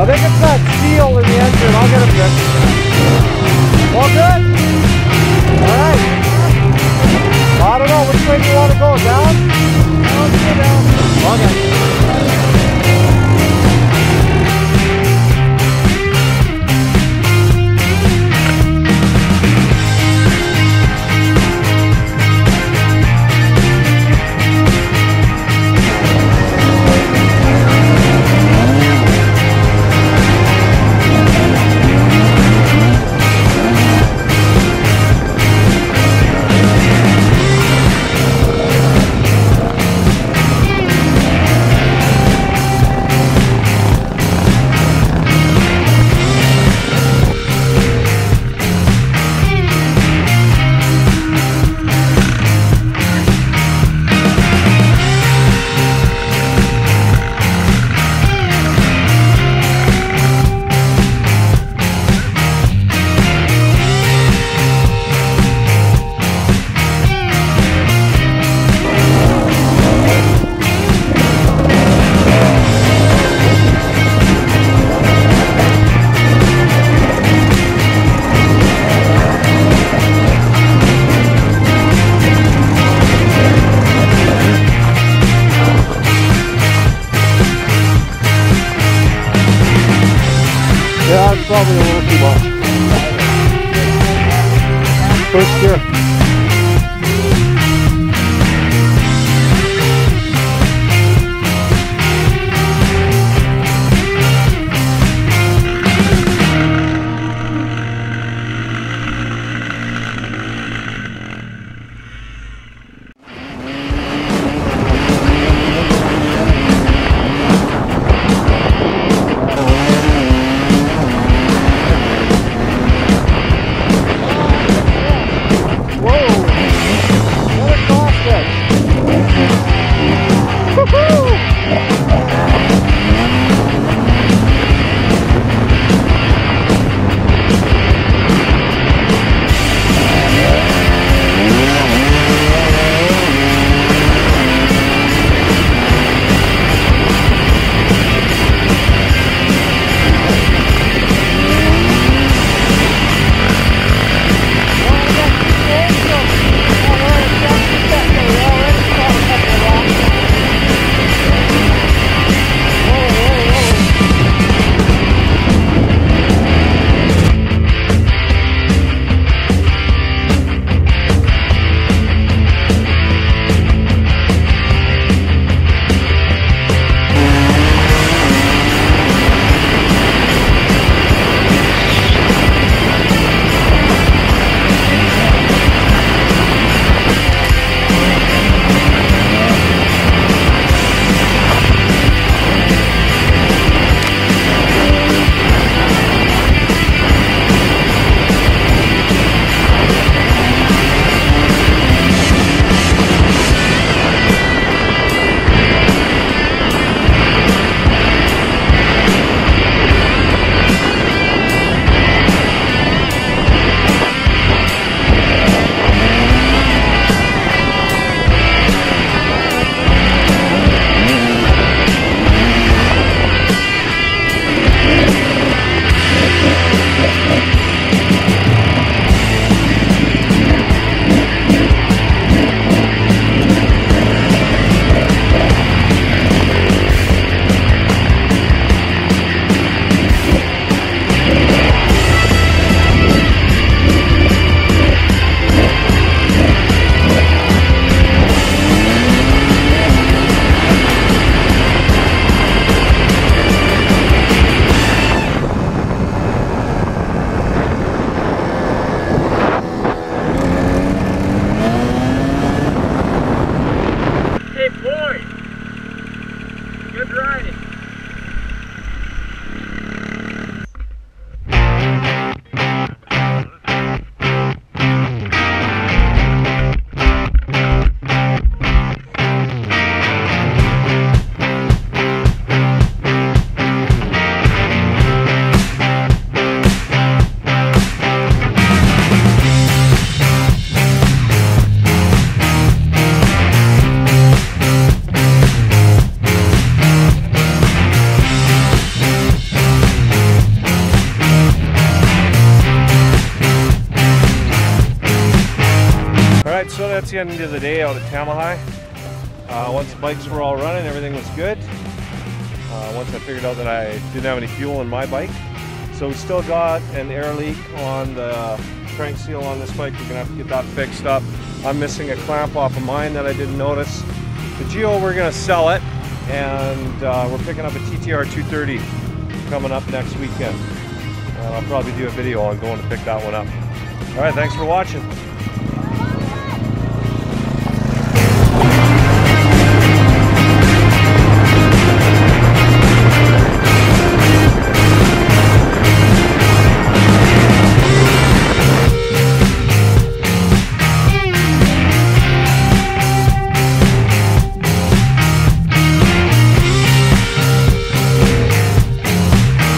I think it's that got seal in the engine. I'll get it fixed. All good? All right. I don't know. Which way do you want to go? Down? Down. Okay. Yeah, it's probably a little too much. First gear. That's the end of the day out at Tamahai. Uh, once the bikes were all running, everything was good. Uh, once I figured out that I didn't have any fuel in my bike. So we still got an air leak on the crank seal on this bike. We're gonna have to get that fixed up. I'm missing a clamp off of mine that I didn't notice. The Geo, we're gonna sell it, and uh, we're picking up a TTR 230 coming up next weekend. And I'll probably do a video on going to pick that one up. All right, thanks for watching.